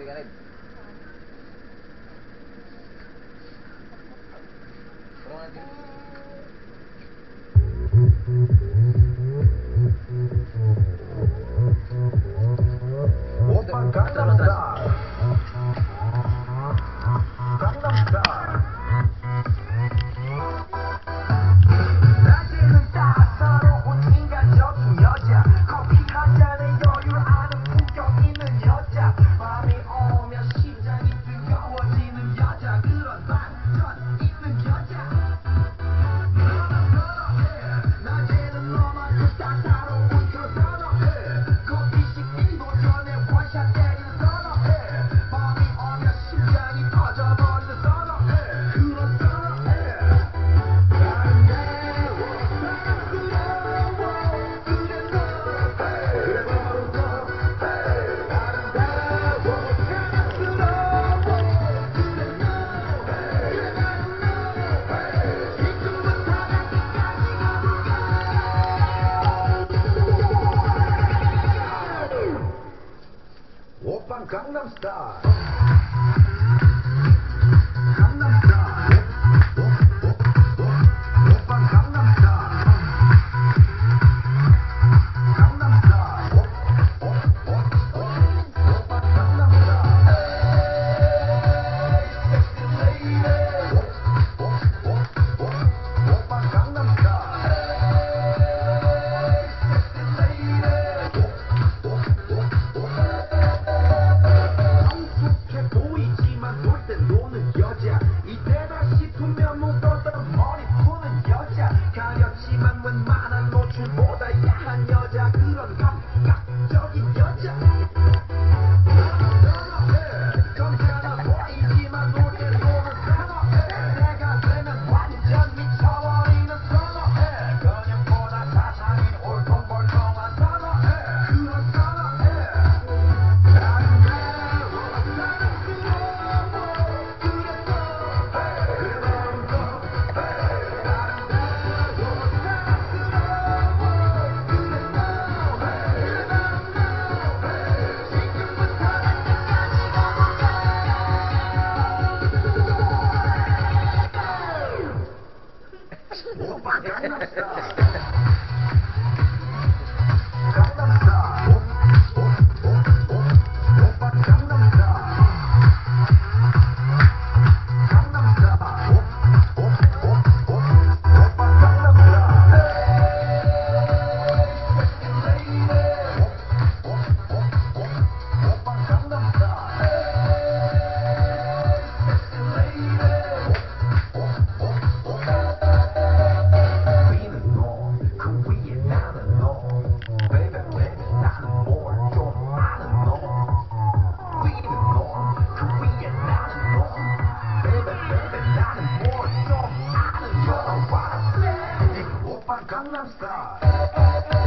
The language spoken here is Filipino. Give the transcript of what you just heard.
Sabi ka nag. Pero natin. Pagkatandaan. Open Gangnam Star. 가볍지만 웬만한 뭐 Yanlış. Gangnam Style.